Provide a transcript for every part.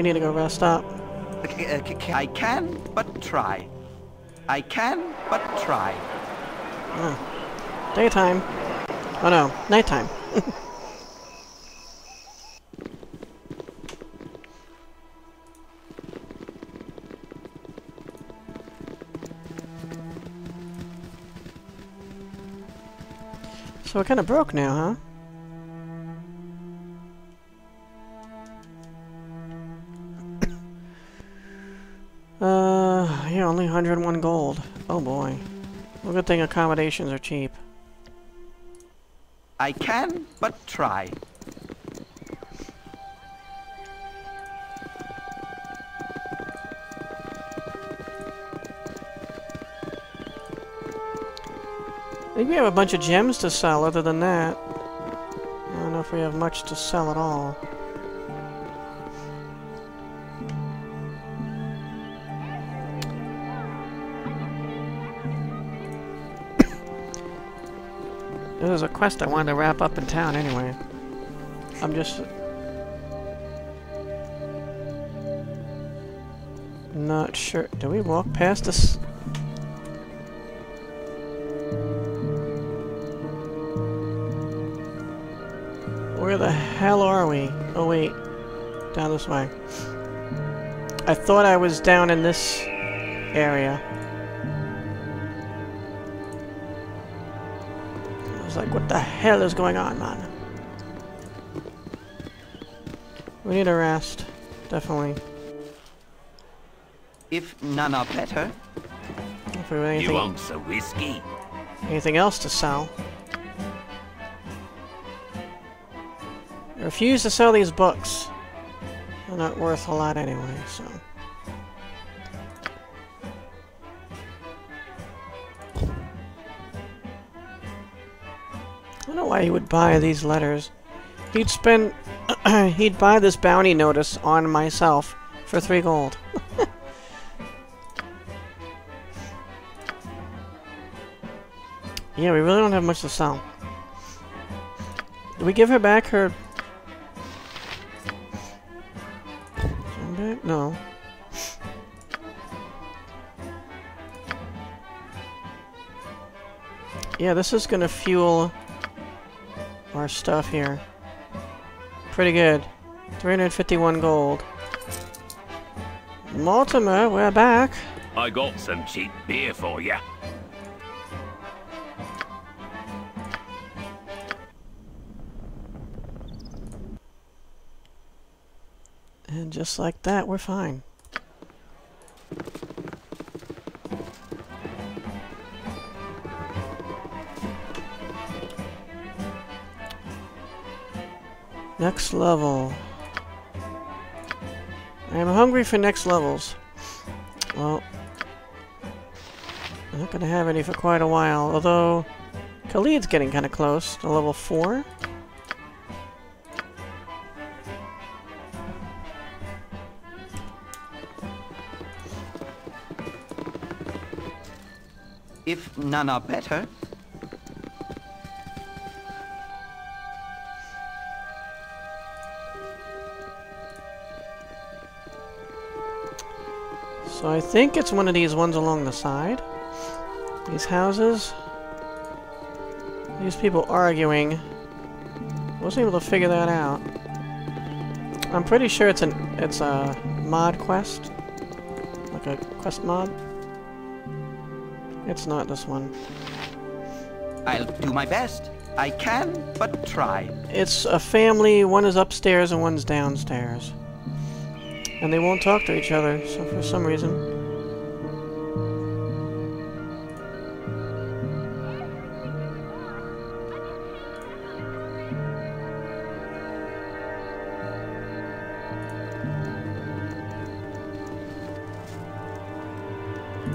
we need to go rest up. Uh, I can, but try. I can, but try. Daytime. Oh no, nighttime. so we're kind of broke now, huh? Uh, yeah, only 101 gold. Oh boy. Well, good thing accommodations are cheap. I can, but try. I think we have a bunch of gems to sell other than that. I don't know if we have much to sell at all. Is a quest I wanted to wrap up in town anyway. I'm just... Not sure. Do we walk past this? Where the hell are we? Oh wait. Down this way. I thought I was down in this area. Hell is going on, man? We need a rest. Definitely. If none are better, If we have You want some whiskey? anything else to sell. I refuse to sell these books. They're not worth a lot anyway, so. Know why he would buy these letters. He'd spend... he'd buy this bounty notice on myself for three gold. Yeah, we really don't have much to sell. Do we give her back her... No. Yeah, this is gonna fuel our stuff here. Pretty good. 351 gold. Mortimer, we're back. I got some cheap beer for you. And just like that, we're fine. Next level. I am hungry for next levels. Well, I'm not gonna have any for quite a while, although Khalid's getting kind of close to level 4. if none are better, So I think it's one of these ones along the side. These houses. These people arguing. Wasn't able to figure that out. I'm pretty sure it's an it's a mod quest. Like a quest mod. It's not this one. I'll do my best. I can, but try. It's a family, one is upstairs and one's downstairs. And they won't talk to each other, so for some reason.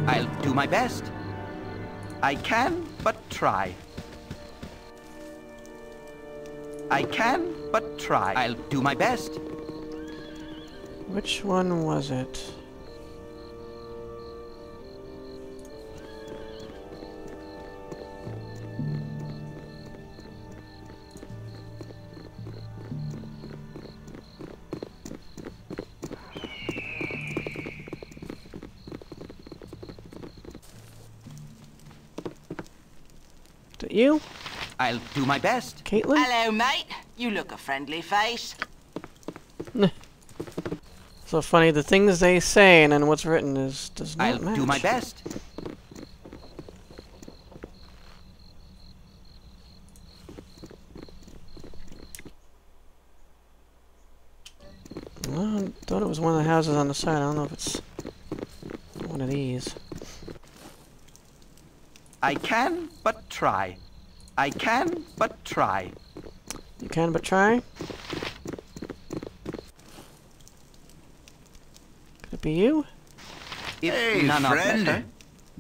I'll do my best. I can, but try. I can, but try. I'll do my best. Which one was it? you? I'll do my best. Caitlin? Hello, mate. You look a friendly face. So funny, the things they say and then what's written is does not I'll match. do my best. Well, I thought it was one of the houses on the side. I don't know if it's one of these. I can but try. I can but try. You can but try. Could it be you? If Hey, none are friend. better,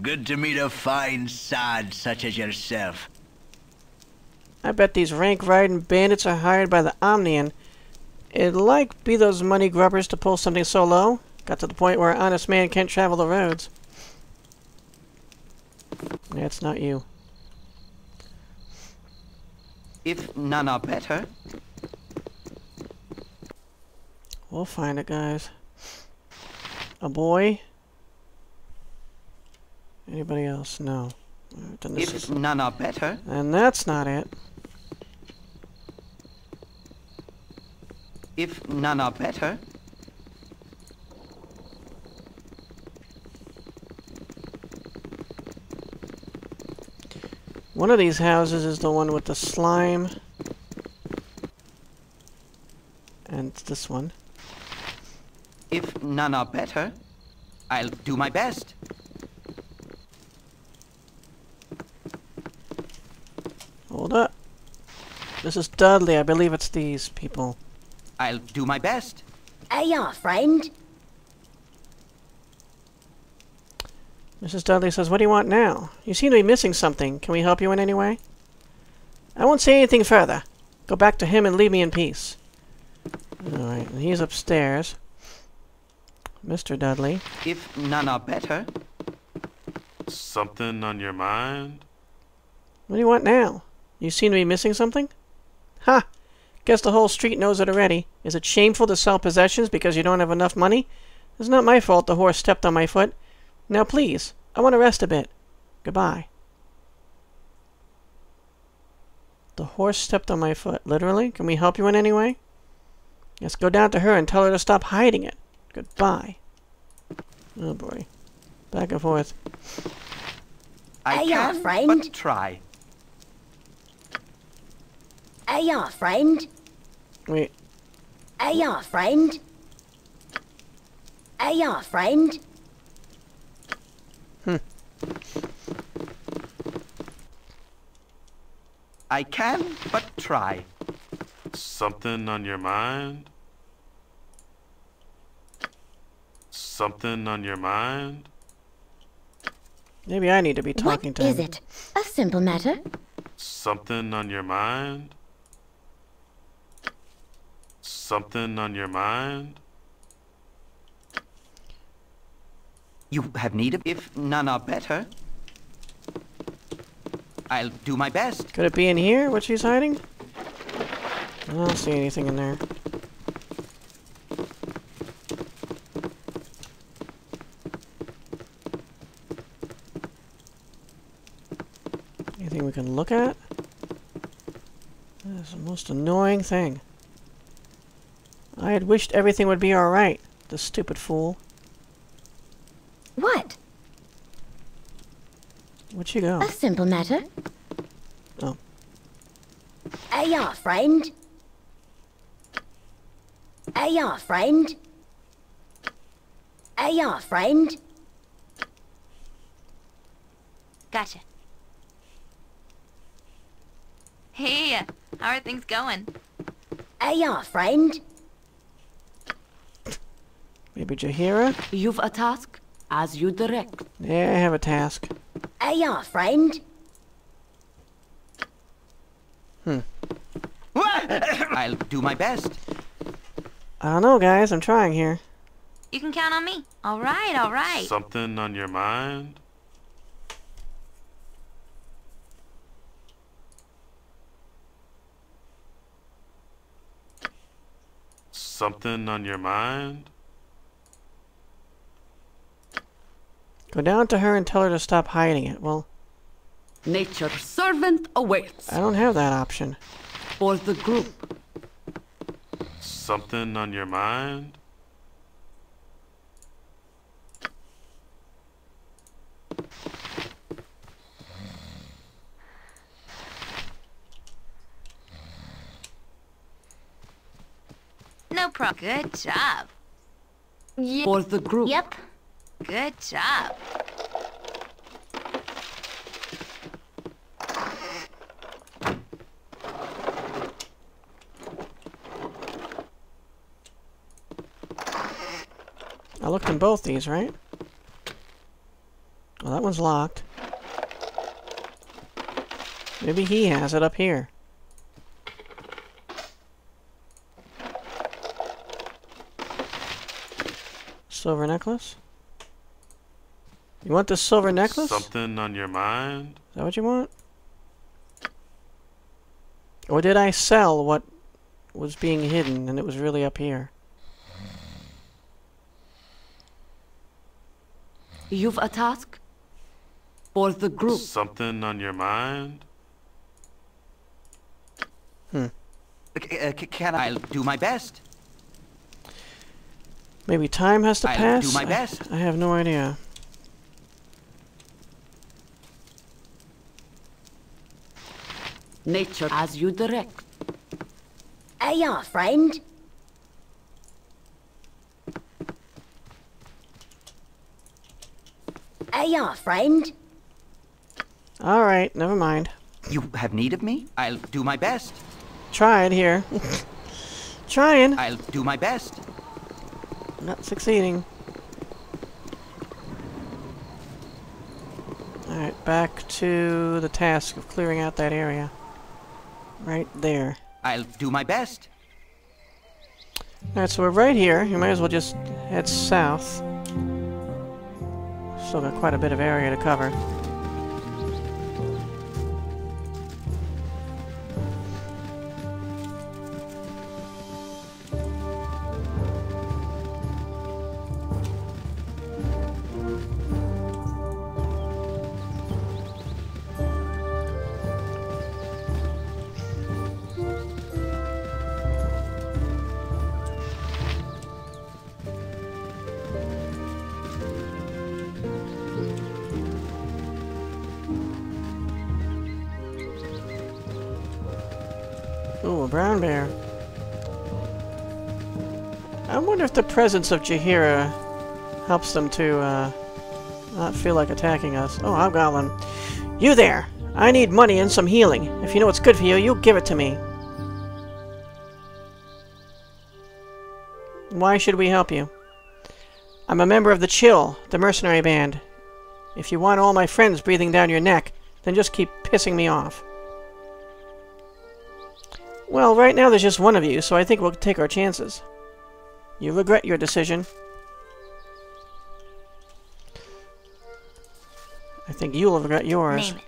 Good to meet a fine sod such as yourself. I bet these rank riding bandits are hired by the Amnian. It'd like be those money grubbers to pull something so low. Got to the point where an honest man can't travel the roads. That's not you. if none are better, We'll find it, guys. A boy? Anybody else? No. If is... none are better, And that's not it. if none are better, One of these houses is the one with the slime. And it's this one. If none are better, I'll do my best. Hold up. This is Dudley. I believe it's these people. I'll do my best. Hiya, friend. Mrs. Dudley says, What do you want now? You seem to be missing something. Can we help you in any way? I won't say anything further. Go back to him and leave me in peace. Alright, he's upstairs. Mr. Dudley. If none are better, Something on your mind? What do you want now? You seem to be missing something? Ha! Guess the whole street knows it already. Is it shameful to sell possessions because you don't have enough money? It's not my fault the horse stepped on my foot. Now please, I want to rest a bit. Goodbye. The horse stepped on my foot. Literally? Can we help you in any way? Yes, go down to her and tell her to stop hiding it. Goodbye. Oh boy. Back and forth. I Hiya, can friend. but try. Hiya, friend. Wait, Hiya, friend. Hiya, friend. Hmm. I can but try. Something on your mind? Something on your mind? maybe I need to be What talking to is him. it? A simple matter. Something on your mind? Something on your mind? You have need of if none are better. I'll do my best. Could it be in here, what she's hiding? I don't see anything in there. Anything we can look at? That's the most annoying thing. I had wished everything would be alright, the stupid fool. What? Where'd she go? A simple matter. Oh. Hiya, friend. Hiya, friend. Hiya, friend. Gotcha. Hey, how are things going? Hiya, friend. Maybe Jaheira? You've a task, as you direct. Yeah, I have a task. Hiya, friend. Hmm. I'll do my best. I don't know, guys. I'm trying here. You can count on me. All right, all right. Something on your mind? Something on your mind? Go down to her and tell her to stop hiding it. Well, Nature's servant awaits. I don't have that option. For the group. Something on your mind? No pro. Good job. For the group. Yep. Good job. I looked in both these, right? Well, that one's locked. Maybe he has it up here. Silver necklace? You want the silver necklace? Something on your mind? Is that what you want? Or did I sell what was being hidden and it was really up here? You've a task? For the group. Something on your mind? Uh, c- uh, c- can I? I'll do my best. Maybe time has to I'll pass? do my I- best. I have no idea. Nature as you direct. Hiya, friend. Hiya, friend. Alright, never mind. You have need of me? I'll do my best. Try it here. Trying. I'll do my best. Not succeeding. Alright, back to the task of clearing out that area. Right there. I'll do my best. Alright, so we're right here. You might as well just head south. Still got quite a bit of area to cover. Presence of Jaheira helps them to, uh, not feel like attacking us. Oh, Hobgoblin. You there! I need money and some healing. If you know what's good for you, you give it to me. Why should we help you? I'm a member of the Chill, the mercenary band. If you want all my friends breathing down your neck, then just keep pissing me off. Well, right now there's just one of you, so I think we'll take our chances. You regret your decision. I think you'll regret yours. Name it.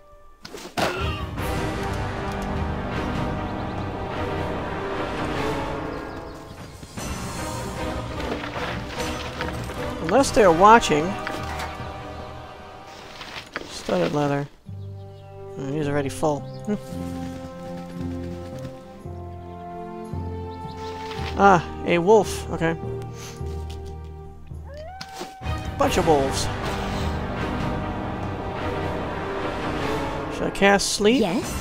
Unless they're watching. Studded leather. Oh, he's already full. Hmm. Ah, a wolf. Okay. Bunch of wolves. Should I cast sleep? Yes?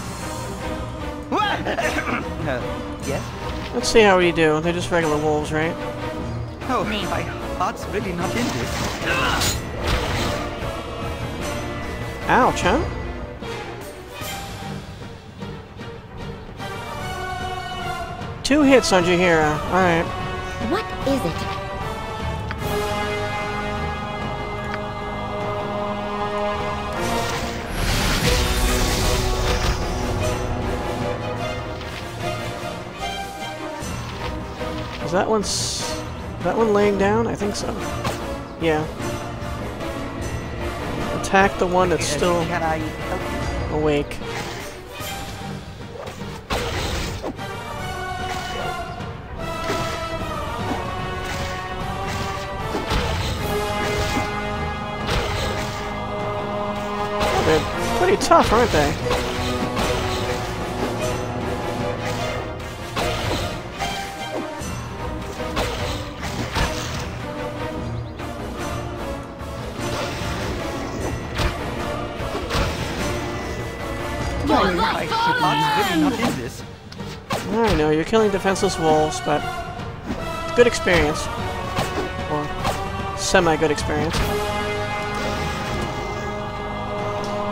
Uh, yes? Let's see how we do. They're just regular wolves, right? Oh, my heart's really not in this. Ouch, huh? Two hits on Jaheira. Alright. What is it? Is that one's that one laying down? I think so. Yeah. Attack the one that's still Can I help you? awake. Tough, aren't they? I should not really not in this. I know, you're killing defenseless wolves, but it's good experience. Or semi-good experience.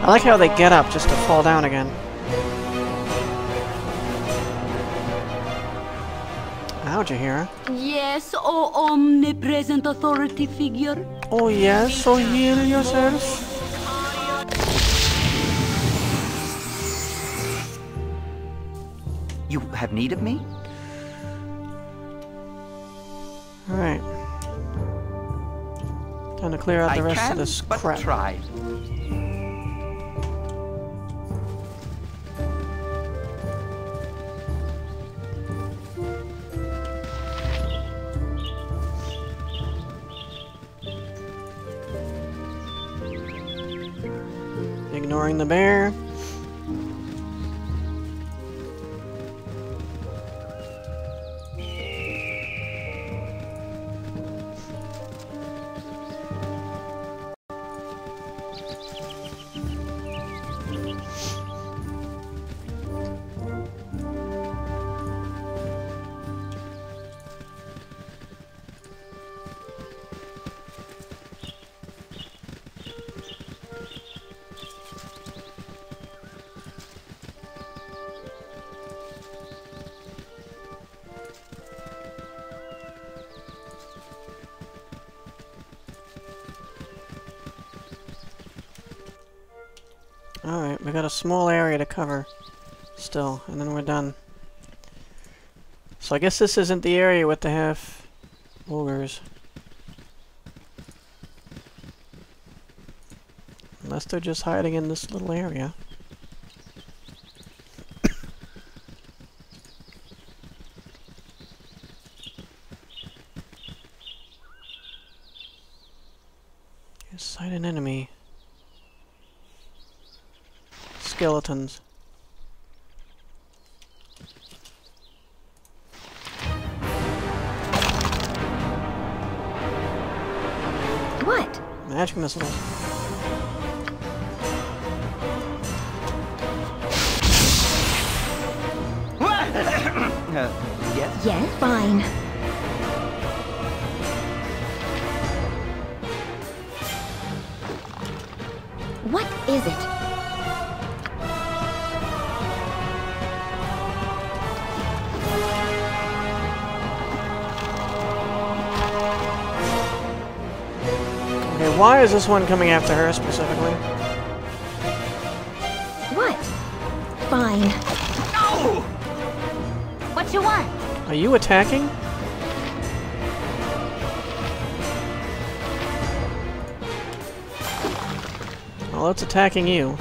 I like how they get up just to fall down again. How'd you hear? Yes, O omnipresent authority figure. Oh yes, so heal yourself. You have need of me? Alright. Time to clear out I the rest can of this but crap. try. The bear. Got a small area to cover still, and then we're done. So I guess this isn't the area with the half ogres. Unless they're just hiding in this little area. Skeletons. What? Magic missiles. Uh, yes? Yes, fine. What is it? Why is this one coming after her specifically? What? Fine. No! What you want? Are you attacking? Well, it's attacking you.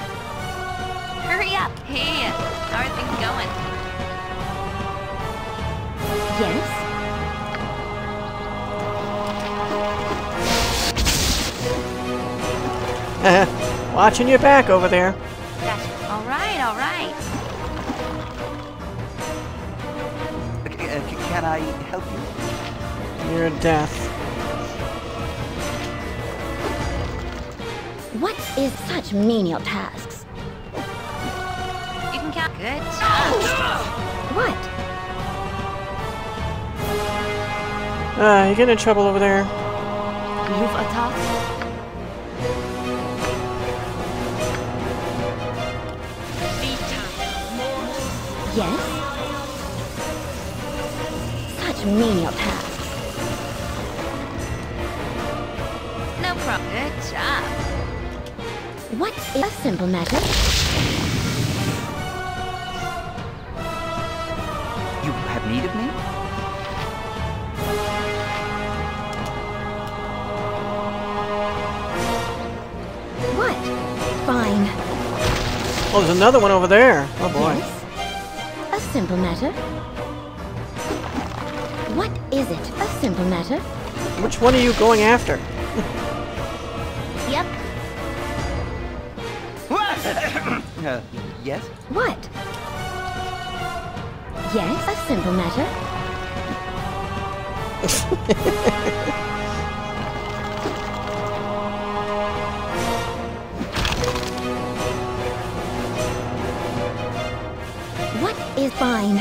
Watching your back over there. Gotcha. All right, all right. Uh, uh, can I help you? Near death. What is such menial tasks? You can count. Good job. What? Ah, you getting in trouble over there? You've attacked. Yes? Such menial tasks. No problem. Good job. What is a simple matter? You have need of me? What? Fine. Oh, there's another one over there. Oh boy. Yes? Simple matter. What is it? A simple matter. Which one are you going after? Yep. Uh, yes? What? Yes, a simple matter. is fine?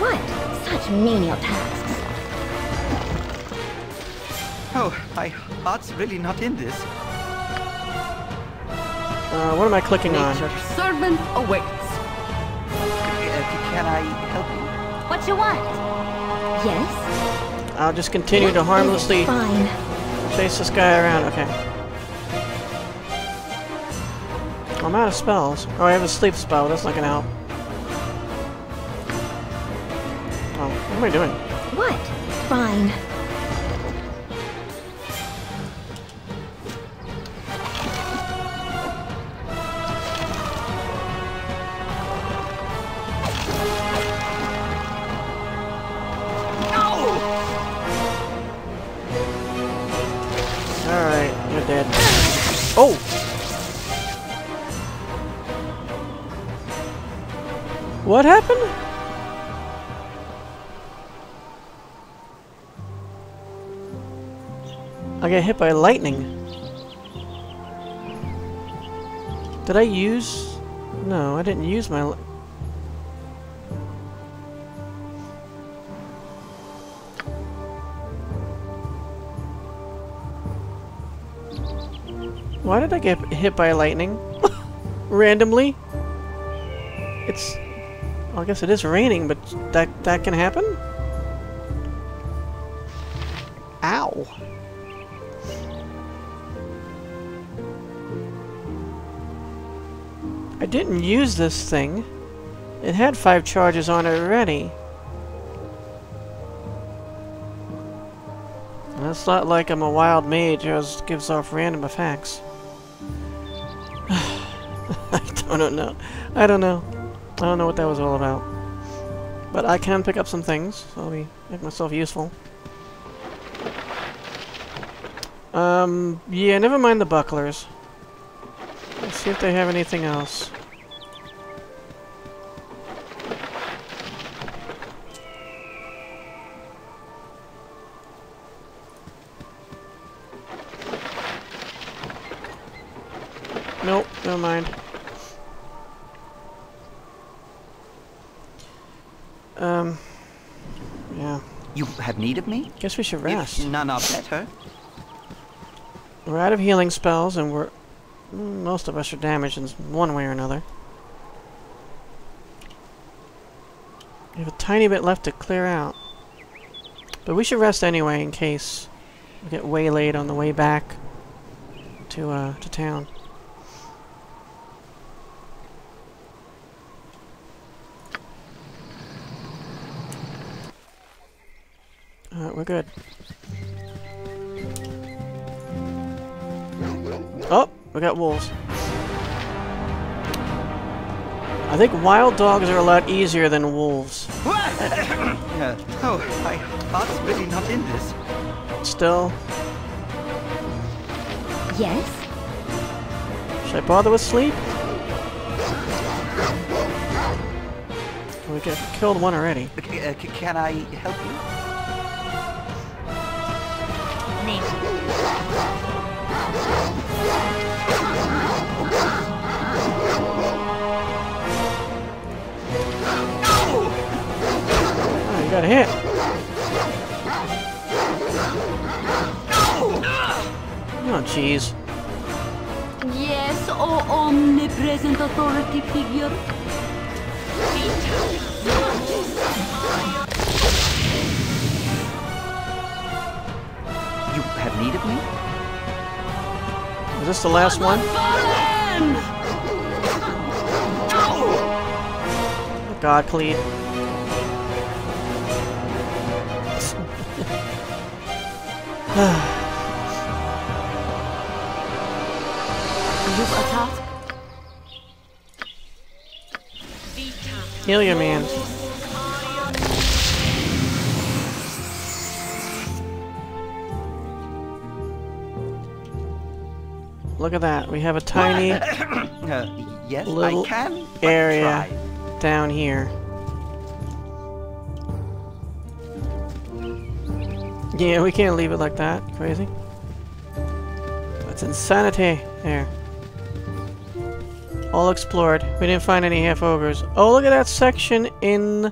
What? Such menial tasks. Oh, my heart's really not in this. Uh, what am I clicking on? Nature's servant awaits. Uh, can I help you? What you want? Yes? I'll just continue to harmlessly Fine. chase this guy around. Okay. I'm out of spells. Oh, I have a sleep spell. That's not gonna help. Oh, what am I doing? What? Fine. Alright, you're dead. Oh! What happened? I got hit by lightning. Did I use... No, I didn't use my... Why did I get hit by lightning? Randomly? It's... Well, I guess it is raining, but that that can happen? Ow. I didn't use this thing. It had five charges on it already. That's not like I'm a wild mage who just gives off random effects. I don't know. I don't know. I don't know what that was all about. But I can pick up some things, so I'll be make myself useful. Um, yeah, never mind the bucklers. Let's see if they have anything else. Nope, never mind. Um, yeah. You have need of me? Guess we should rest. If none are better. We're out of healing spells, and we're... Most of us are damaged in one way or another. We have a tiny bit left to clear out. But we should rest anyway, in case we get waylaid on the way back to, uh, to town. We're good. Oh, we got wolves. I think wild dogs are a lot easier than wolves. Oh, my heart's really not in this. Still, Yes? should I bother with sleep? We get killed one already. Uh, c- c- can I help you? Got hit. Oh, jeez. Yes, oh omnipresent authority figure. You have need of me? Is this the last one? God, Cleed. Heal your man. Look at that. We have a tiny uh, yes, little area down here. Yeah, we can't leave it like that. Crazy. That's insanity. There. All explored. We didn't find any half ogres. Oh, look at that section in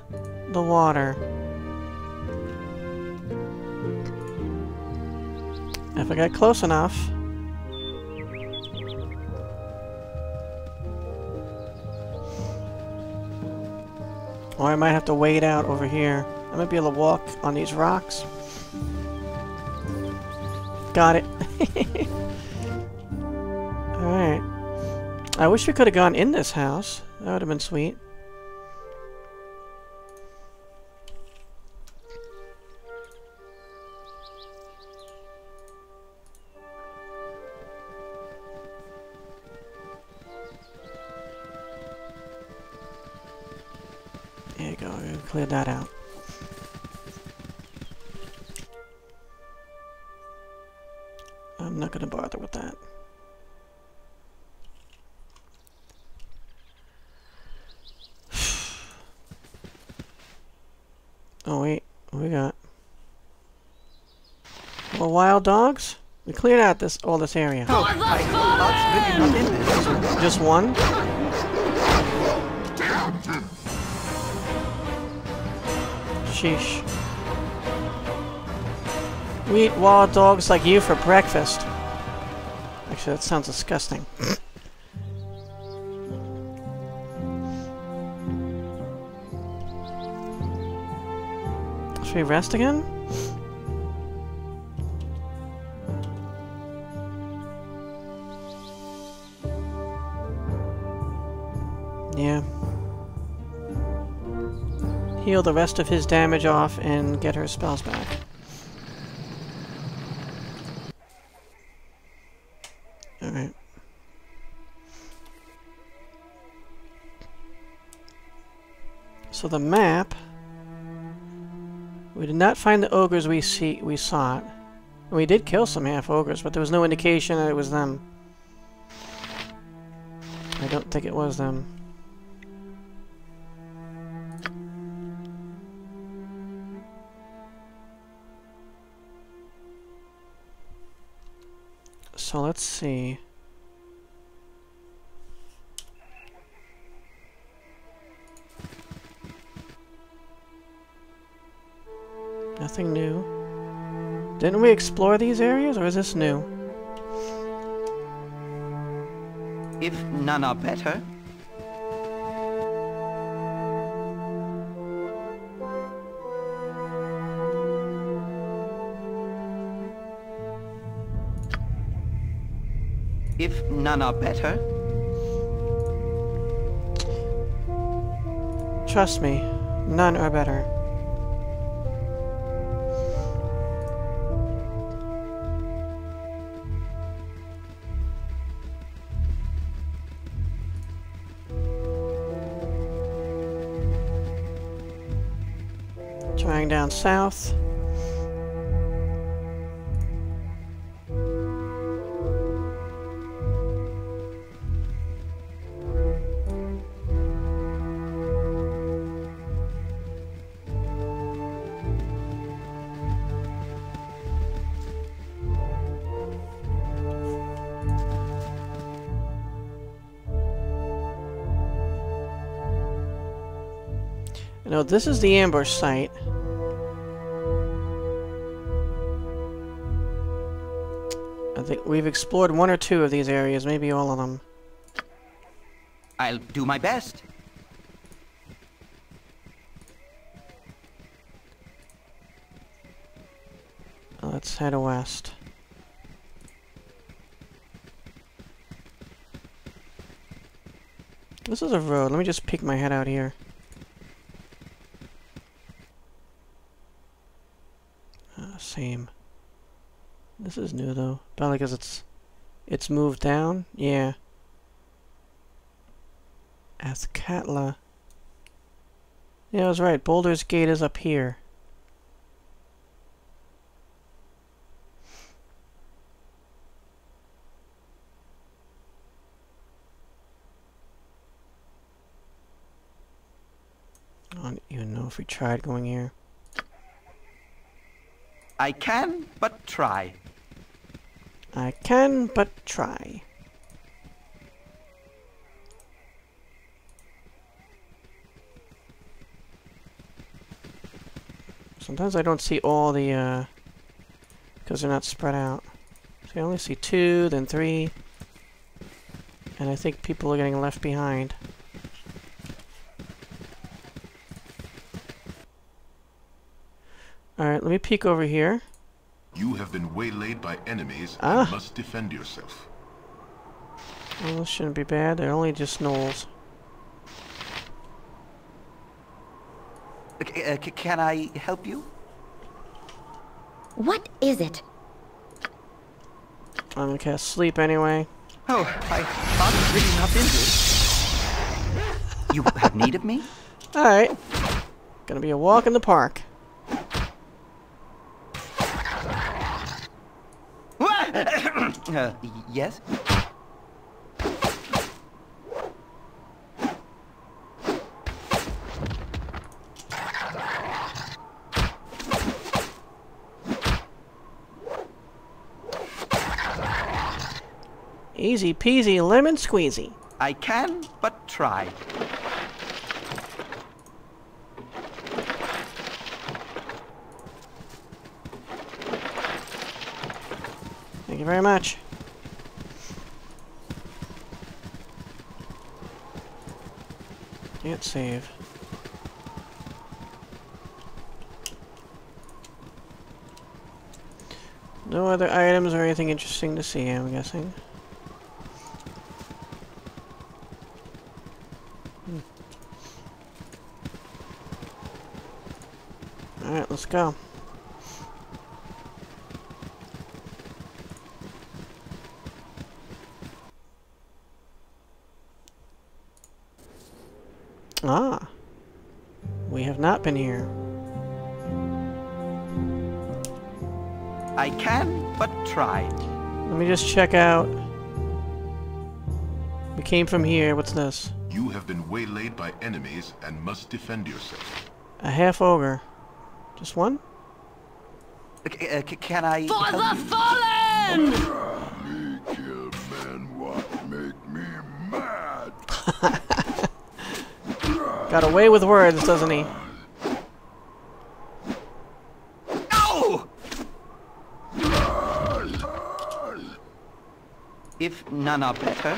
the water. If I get close enough. Or I might have to wade out over here. I might be able to walk on these rocks. Got it. Alright. I wish we could have gone in this house. That would have been sweet. There you go, Clear that out. Wild dogs? We cleared out this all this area. Oh, I hope that's really not in this. Just one? Sheesh. We eat wild dogs like you for breakfast. Actually, that sounds disgusting. Should we rest again? Yeah. Heal the rest of his damage off and get her spells back. Alright. So the map... We did not find the ogres we see we sought. We did kill some half ogres, but there was no indication that it was them. I don't think it was them. So let's see. Nothing new. Didn't we explore these areas, or is this new? If none are better, if none are better, Trust me, none are better. Trying down south. No, this is the ambush site. I think we've explored one or two of these areas, maybe all of them. I'll do my best. Let's head west. This is a road. Let me just peek my head out here. same. This is new though. Probably because it's it's moved down? Yeah. Askatla. Yeah, I was right. Baldur's Gate is up here. I don't even know if we tried going here. I can but try. I can but try. Sometimes I don't see all the, uh, because they're not spread out. So I only see two, then three. And I think people are getting left behind. Alright, let me peek over here. You have been waylaid by enemies Ah. and must defend yourself. Well, this shouldn't be bad. They're only just gnolls. C- uh, can I help you? What is it? I'm gonna cast sleep anyway. Oh, I thought really not into it. You have need of me? Alright. Gonna be a walk in the park. Uh, yes? Easy peasy lemon squeezy. I can but try. Very much. Can't save. No other items or anything interesting to see, I'm guessing. Hmm. Alright, let's go. Can but try. Let me just check out. We came from here. What's this? You have been waylaid by enemies and must defend yourself. A half ogre. Just one? C- uh, can I For the you? fallen! kill men what make me mad. Got away with words, doesn't he? No! If none are better,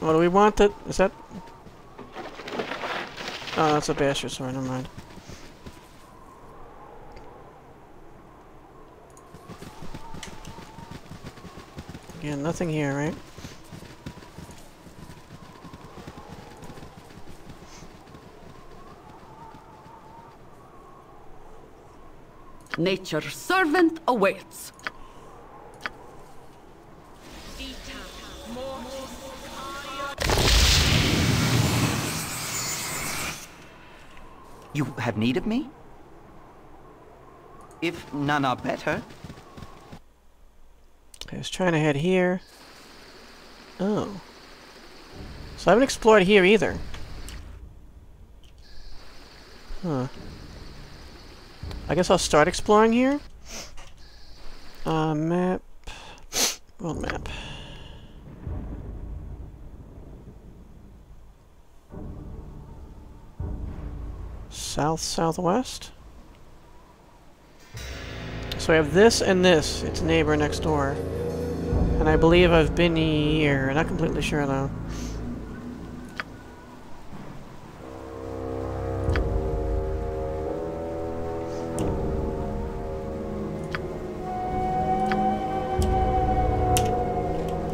What do we want? That is that? Oh, that's a bastard sword. Never mind. Again, nothing here, right? Nature's servant awaits. You have need of me? If none are better, I was trying to head here. Oh. So I haven't explored here either. Huh. I guess I'll start exploring here. Uh, map. World map. South southwest. So I have this and this. Its neighbor next door. And I believe I've been here. Not completely sure though.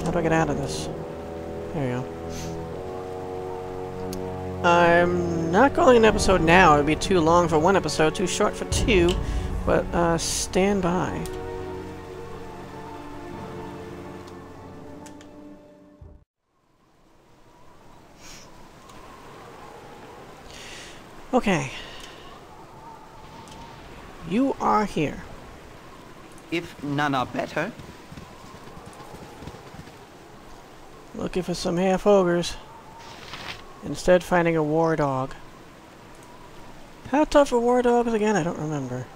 How do I get out of this? Calling an episode now. It would be too long for one episode, too short for two. But, uh, stand by. Okay. You are here. if none are better, Looking for some half ogres. Instead, finding a war dog. How tough are war dogs again? I don't remember.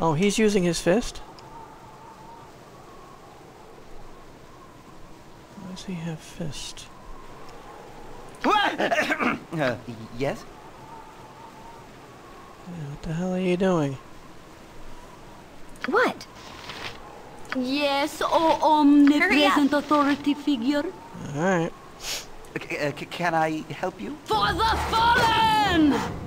Oh, he's using his fist? Why does he have fist? uh, yes? What the hell are you doing? What? Yes, oh omnipresent authority figure. Alright. C- uh, can I help you? For the fallen!